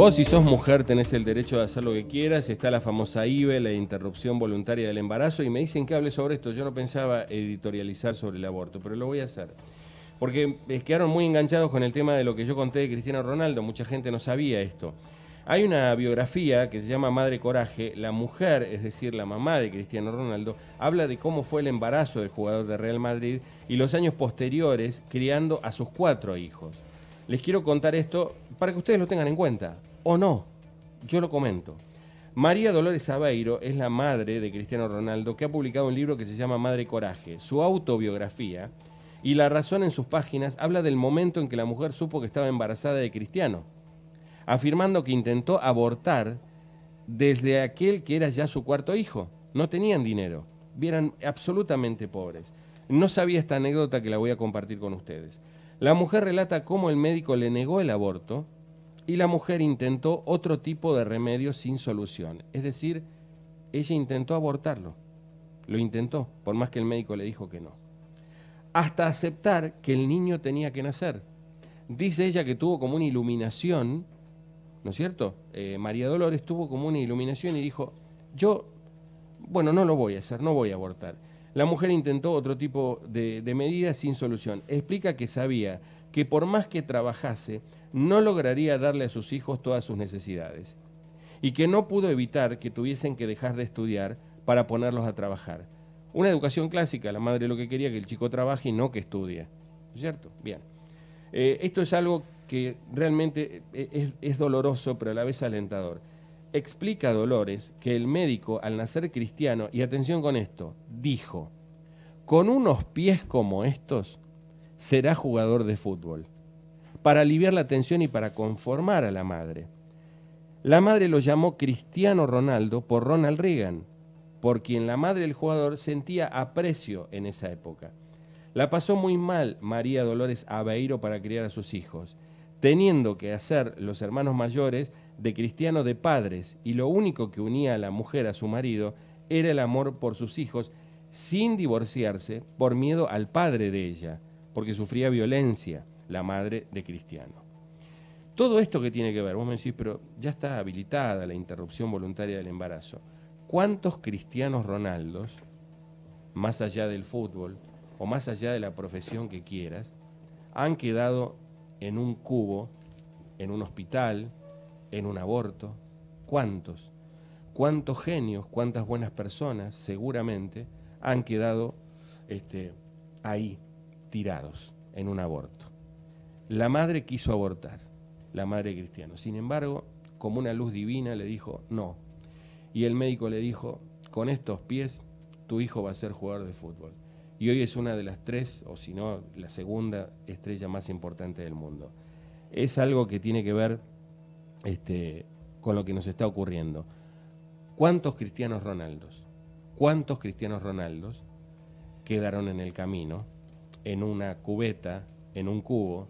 Vos si sos mujer tenés el derecho de hacer lo que quieras, está la famosa IVE, la interrupción voluntaria del embarazo, y me dicen que hable sobre esto. Yo no pensaba editorializar sobre el aborto, pero lo voy a hacer. Porque quedaron muy enganchados con el tema de lo que yo conté de Cristiano Ronaldo, mucha gente no sabía esto. Hay una biografía que se llama Madre Coraje, la mujer, es decir, la mamá de Cristiano Ronaldo, habla de cómo fue el embarazo del jugador de Real Madrid y los años posteriores criando a sus cuatro hijos. Les quiero contar esto para que ustedes lo tengan en cuenta o no. Yo lo comento. María Dolores Aveiro es la madre de Cristiano Ronaldo que ha publicado un libro que se llama Madre Coraje, su autobiografía, y la razón en sus páginas habla del momento en que la mujer supo que estaba embarazada de Cristiano, afirmando que intentó abortar desde aquel que era ya su cuarto hijo. No tenían dinero, eran absolutamente pobres. No sabía esta anécdota que la voy a compartir con ustedes. La mujer relata cómo el médico le negó el aborto y la mujer intentó otro tipo de remedio sin solución. Es decir, ella intentó abortarlo. Lo intentó, por más que el médico le dijo que no. Hasta aceptar que el niño tenía que nacer. Dice ella que tuvo como una iluminación, ¿no es cierto? Eh, María Dolores tuvo como una iluminación y dijo, yo, bueno, no lo voy a hacer, no voy a abortar. La mujer intentó otro tipo de, de medidas sin solución. Explica que sabía que por más que trabajase, no lograría darle a sus hijos todas sus necesidades y que no pudo evitar que tuviesen que dejar de estudiar para ponerlos a trabajar. Una educación clásica, la madre lo que quería que el chico trabaje y no que estudie. ¿Cierto? Bien. Eh, esto es algo que realmente es, es doloroso, pero a la vez alentador. Explica Dolores que el médico, al nacer cristiano, y atención con esto, dijo, con unos pies como estos, será jugador de fútbol para aliviar la tensión y para conformar a la madre. La madre lo llamó Cristiano Ronaldo por Ronald Reagan, por quien la madre del jugador sentía aprecio en esa época. La pasó muy mal María Dolores Aveiro para criar a sus hijos, teniendo que hacer los hermanos mayores de cristiano de padres, y lo único que unía a la mujer a su marido era el amor por sus hijos, sin divorciarse por miedo al padre de ella, porque sufría violencia la madre de Cristiano. Todo esto que tiene que ver, vos me decís, pero ya está habilitada la interrupción voluntaria del embarazo. ¿Cuántos cristianos Ronaldos, más allá del fútbol o más allá de la profesión que quieras, han quedado en un cubo, en un hospital, en un aborto? ¿Cuántos? ¿Cuántos genios, cuántas buenas personas seguramente han quedado este, ahí, tirados en un aborto? La madre quiso abortar, la madre cristiana. Sin embargo, como una luz divina le dijo, no. Y el médico le dijo, con estos pies, tu hijo va a ser jugador de fútbol. Y hoy es una de las tres, o si no, la segunda estrella más importante del mundo. Es algo que tiene que ver este, con lo que nos está ocurriendo. ¿Cuántos cristianos Ronaldos? ¿Cuántos cristianos Ronaldos quedaron en el camino, en una cubeta, en un cubo,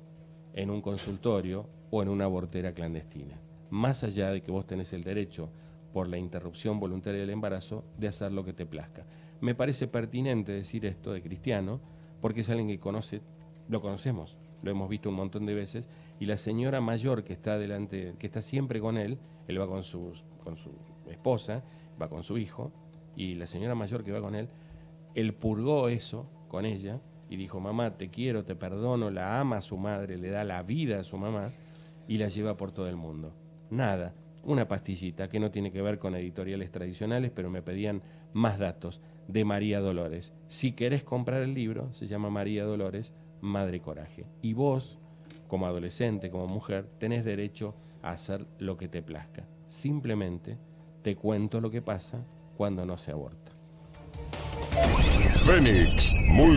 en un consultorio o en una abortera clandestina, más allá de que vos tenés el derecho por la interrupción voluntaria del embarazo de hacer lo que te plazca. Me parece pertinente decir esto de Cristiano porque es alguien que conoce, lo conocemos, lo hemos visto un montón de veces, y la señora mayor que está delante, que está siempre con él, él va con su, con su esposa, va con su hijo, y la señora mayor que va con él, él purgó eso con ella, y dijo, mamá, te quiero, te perdono, la ama a su madre, le da la vida a su mamá y la lleva por todo el mundo. Nada, una pastillita que no tiene que ver con editoriales tradicionales, pero me pedían más datos de María Dolores. Si querés comprar el libro, se llama María Dolores, Madre Coraje. Y vos, como adolescente, como mujer, tenés derecho a hacer lo que te plazca. Simplemente te cuento lo que pasa cuando no se aborta.